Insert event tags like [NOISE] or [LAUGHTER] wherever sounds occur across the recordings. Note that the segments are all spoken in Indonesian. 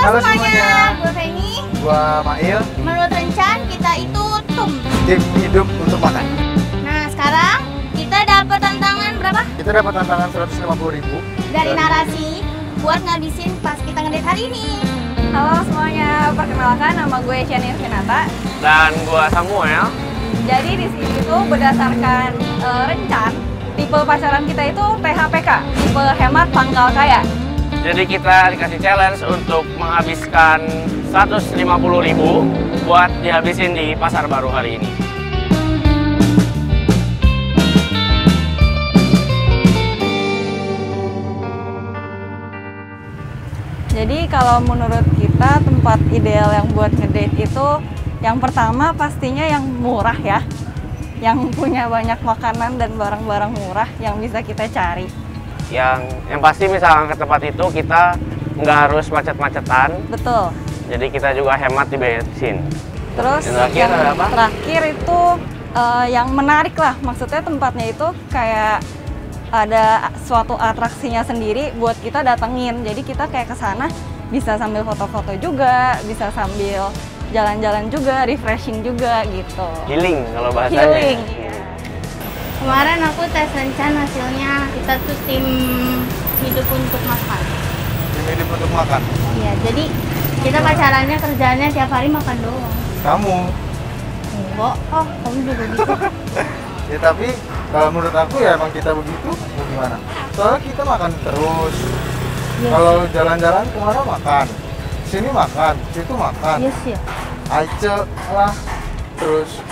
Halo semuanya, semuanya. gue Feni. Gua Mail, Menurut Rencan kita itu tum. tim hidup untuk makan. Nah sekarang kita dapat tantangan berapa? Kita dapat tantangan 150 ribu Dari narasi buat ngabisin pas kita ngedate hari ini. Halo semuanya, perkenalkan nama gue Cian Irvinata. Dan gua Samuel. Jadi di sini tuh berdasarkan eh, rencan, tipe pacaran kita itu THPK, tipe hemat pangkal kaya. Jadi kita dikasih challenge untuk menghabiskan 150.000 buat dihabisin di pasar baru hari ini. Jadi kalau menurut kita tempat ideal yang buat ngedate itu yang pertama pastinya yang murah ya. Yang punya banyak makanan dan barang-barang murah yang bisa kita cari. Yang yang pasti misalkan ke tempat itu kita nggak harus macet-macetan. Betul. Jadi kita juga hemat di bensin. Terus Yang terakhir yang ada apa? terakhir itu eh, yang menarik lah, maksudnya tempatnya itu kayak ada suatu atraksinya sendiri buat kita datengin. Jadi kita kayak ke sana bisa sambil foto-foto juga, bisa sambil jalan-jalan juga, refreshing juga gitu. Healing kalau bahasanya. Healing. Kemarin aku tes Rencan hasilnya kita tuh tim hidup untuk makan. Tim hidup untuk makan. Iya, jadi kita pacarannya kerjaannya tiap hari makan doang. Kamu. Enggak, oh kamu juga gitu. [LAUGHS] Ya tapi kalau menurut aku ya emang kita begitu. Gimana? Soalnya kita makan terus. Iya Kalau jalan-jalan ke mana makan. Sini makan, situ makan. Yes ya. Aice lah, terus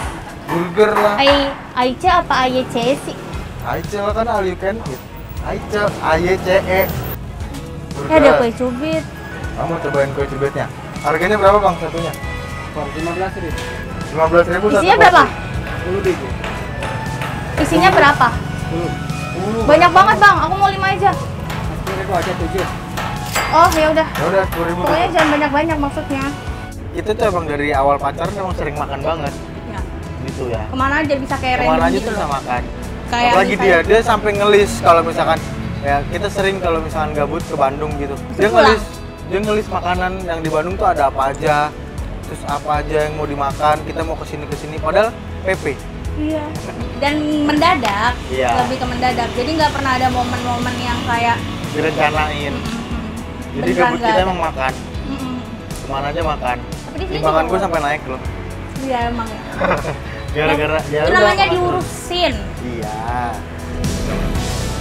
burger lah. Ai Aice apa AYC sih? Aice lah kan all you can eat. Aice, AYCE. Eh ada kue cubit. Kamu cobain kue cubitnya. Harganya berapa bang satunya? 15 ribu 15 ribu Isinya berapa? 10 ribu Isinya berapa? 10 Banyak banget bang, aku mau lima aja. 10 ribu aja 7 Oh ya udah. Ya udah 10 ribu. Pokoknya jangan banyak-banyak maksudnya. Itu tuh emang dari awal pacaran emang sering makan banget. Gitu ya. Ke mana aja bisa kayak Ke mana random aja gitu bisa loh. makan. Kayak Apalagi dia, dia sampai ngelis kalau misalkan ya kita sering kalau misalkan gabut ke Bandung gitu. Dia ngelis, dia ngelis makanan yang di Bandung tuh ada apa aja, terus apa aja yang mau dimakan, kita mau ke sini ke sini. Padahal PP. Iya. Dan mendadak, Iya. lebih ke mendadak. Jadi nggak pernah ada momen-momen yang kayak direncanain. Jadi Beneran gabut kita ada. emang makan, Mm-mm. ke mana aja makan. Tapi di sini juga gue sampai naik loh. Iya emang ya. [LAUGHS] Gara-gara ya Itu namanya diurusin. Iya.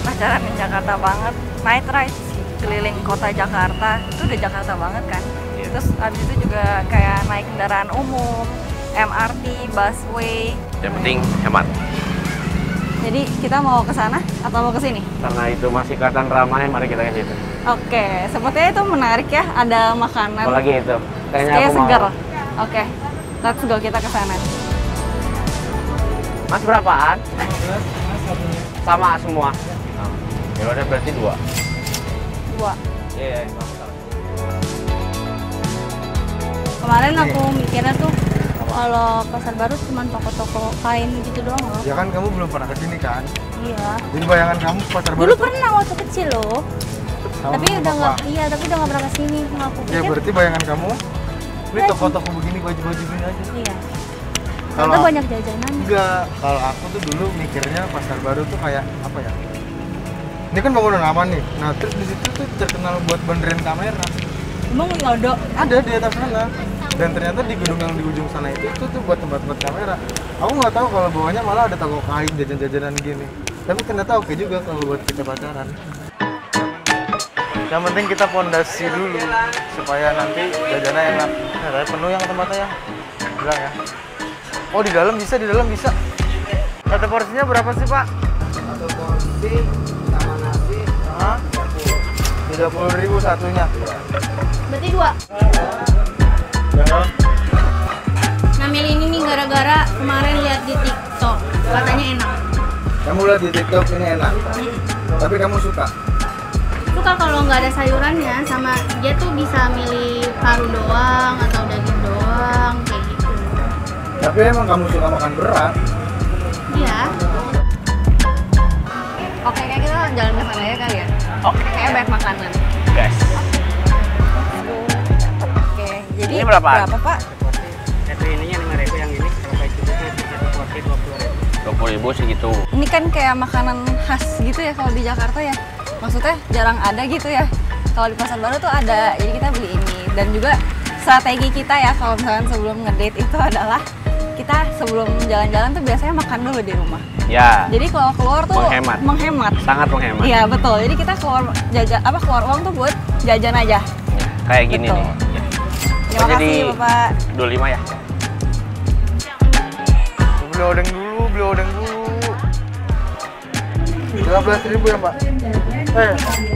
Pacaran di Jakarta banget, night ride keliling kota Jakarta, itu udah Jakarta banget kan. Iya. Terus abis itu juga kayak naik kendaraan umum, MRT, busway. Yang penting hemat. Jadi kita mau ke sana atau mau ke sini? Karena itu masih kelihatan ramai, mari kita ke situ. Oke, sepertinya itu menarik ya, ada makanan. Apalagi itu. Kayaknya Kayak aku mau. seger. Oke, let's go kita ke sana. Mas berapaan? Sama semua. Ya udah berarti dua. Dua. Iya. Kemarin aku mikirnya tuh kalau pasar baru cuma toko-toko kain gitu doang loh. Ya kan kamu belum pernah ke sini kan? Iya. Jadi bayangan kamu pacar baru Dulu tuh pernah waktu kecil loh. sama tapi udah nggak iya tapi udah nggak pernah ke sini aku Ya pikir berarti bayangan kamu ini toko-toko begini baju-baju gini aja. iya Kalau banyak jajanan enggak, kalau aku tuh dulu mikirnya pasar baru tuh kayak apa ya? Ini kan bangunan lama nih. Nah, terus di situ tuh terkenal buat benerin kamera. emang nggak ada Ada di atas sana. Dan ternyata di gedung yang di ujung sana itu itu tuh buat tempat-tempat kamera. Aku nggak tahu kalau bawahnya malah ada toko kain jajan-jajanan gini. Tapi ternyata oke juga kalau buat kita pacaran. Yang penting kita pondasi dulu supaya nanti jajannya enak. Nah, penuh yang tempatnya ya. Bilang ya. Oh di dalam bisa, di dalam bisa. Satu porsinya berapa sih pak? satu porsi sama nasi Hah? Tiga puluh ribu satunya. berarti dua Ya. nah milih ini nih gara-gara kemarin lihat di tiktok katanya enak Kamu lihat di TikTok ini enak, tapi kamu suka? suka kalau nggak ada sayurannya sama dia tuh bisa milih paru doang atau daging Tapi emang kamu suka makan berat? iya Oke, kayak kita jalan ke sana ya kali ya. Oke. Kayak banyak makanan. Guys. berapaan? Berapa Pak? Itu ininya lima ribu yang ini kalau kayak gitu satu porsi dua puluh ribu. Dua puluh ribu segitu. Ini kan kayak makanan khas gitu ya kalau di Jakarta ya. Maksudnya jarang ada gitu ya. Kalau di pasar baru tuh ada, jadi kita beli ini. Dan juga strategi kita ya kalau misalkan sebelum ngedate itu adalah kita sebelum jalan-jalan tuh biasanya makan dulu di rumah. Ya, Jadi kalau keluar tuh Menghemat. menghemat. sangat menghemat. Iya betul. Jadi kita keluar jajan apa keluar uang tuh buat jajan aja. Kayak gini Betul. nih. Terima Oh, jadi- kasih Bapak. Dua lima ya. Beli odeng dulu, beli odeng dulu. Lima belas ribu ya mbak? Eh,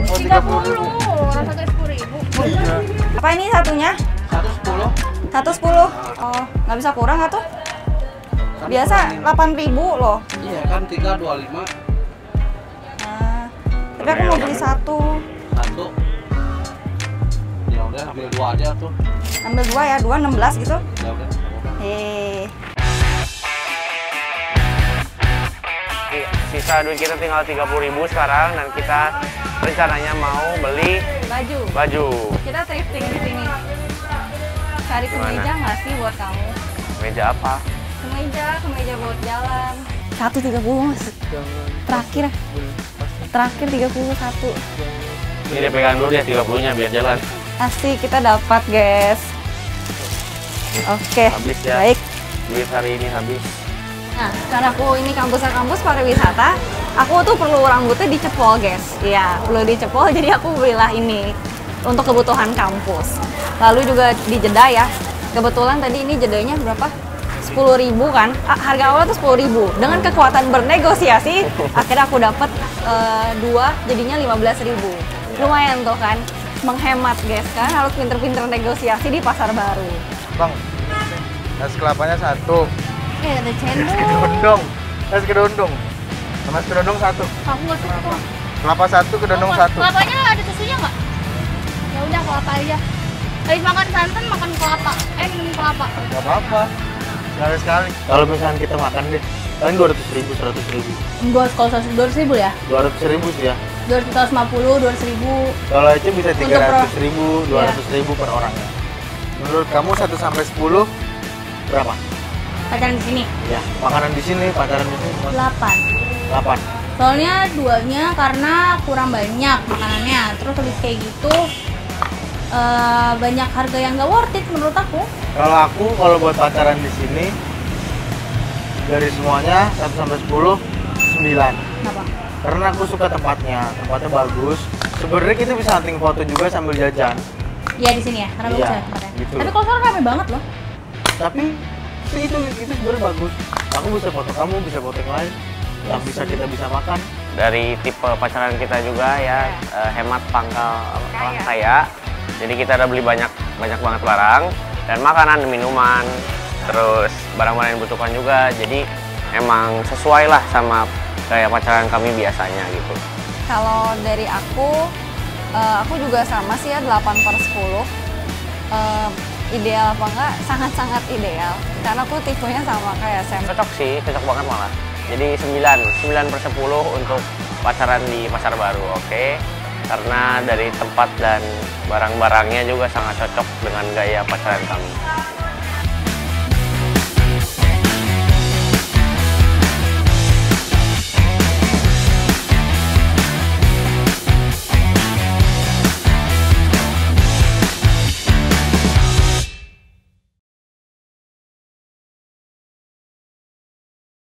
oh tiga puluh ribu. Orang satu sepuluh ribu. Oh iya. Apa ini satunya? Satu sepuluh. Satu sepuluh. Oh, nggak bisa kurang nggak tuh? Biasa delapan ribu loh. Iya kan tiga dua lima Nah, tapi aku mau beli satu. satu. Ya udah ambil dua aja tuh. Ambil dua ya, dua enam belas gitu. Ya udah. Hehehe. Sisa duit kita tinggal tiga puluh ribu sekarang dan kita rencananya mau beli Baju. baju. Kita thrifting di sini. Cari kemeja nggak sih buat kamu? Meja apa? Kemeja, kemeja buat jalan. Satu tiga puluh mas. Terakhir. Terakhir tiga puluh satu. Ini dia pegang dulu deh 30 nya biar jalan. Asik kita dapat guys. Oke. Habis ya. Baik. Duit hari ini habis. Nah, karena aku ini kampusnya kampus pariwisata, aku tuh perlu rambutnya dicepol, guys. Iya, perlu dicepol, [LAUGHS] jadi aku belilah ini untuk kebutuhan kampus. Lalu juga di jeda ya. Kebetulan tadi ini jedanya berapa? 10.000 kan? Harga awal tuh 10.000. Dengan kekuatan bernegosiasi, [LAUGHS] akhirnya aku dapat eh, dua, jadinya 15.000. Lumayan tuh kan? Menghemat, guys. Kan harus pinter-pinter negosiasi di pasar baru. Bang, es kelapanya satu. Eh ada Es cendol. kedondong. Es kedondong. Sama es kedondong satu. Aku nggak suka. Kelapa satu, kedondong Kelapa- satu. Kelapanya ada susunya nggak? Ya udah kelapa aja. Habis makan santan makan kelapa. Eh minum kelapa. Gak apa-apa. Sekali sekali. Kalau misalnya kita makan deh, paling dua ratus ribu, seratus ribu. Dua kalau seratus dua ratus ribu ya? Dua ratus ribu sih ya. Dua ratus lima puluh, dua ratus ribu. Kalau itu bisa tiga ratus ribu, dua ratus ribu per orangnya. Menurut kamu satu sampai sepuluh berapa? Pacaran di sini Ya, makanan di sini, pacaran di sini delapan. delapan. Soalnya duanya karena kurang banyak makanannya. Terus habis kayak gitu eh, banyak harga yang gak worth it menurut aku. Kalau aku kalau buat pacaran di sini dari semuanya 1 sampai 10 9. Kenapa? Karena aku suka tempatnya, tempatnya bagus. Sebenarnya kita bisa hunting foto juga sambil jajan. Iya di sini ya, karena Iya, bagus ya tempatnya. gitu. Tapi kalau sekarang rame banget loh. Tapi itu itu, itu sebenarnya bagus. Aku bisa foto kamu, bisa foto yang lain. Yang bisa kita bisa makan. Dari tipe pacaran kita juga ya eh, hemat pangkal apa, kaya. Jadi kita udah beli banyak banyak banget barang dan makanan, minuman, terus barang-barang yang dibutuhkan juga. Jadi emang sesuai lah sama kayak pacaran kami biasanya gitu. Kalau dari aku, eh, aku juga sama sih ya 8 per 10. Eh, ideal apa enggak? Sangat-sangat ideal. Karena aku tipenya sama kayak Sam. Cocok sih, cocok banget malah. Jadi 9, 9 per 10 untuk pacaran di Pasar Baru, oke? Karena dari tempat dan barang-barangnya juga sangat cocok dengan gaya pacaran kami.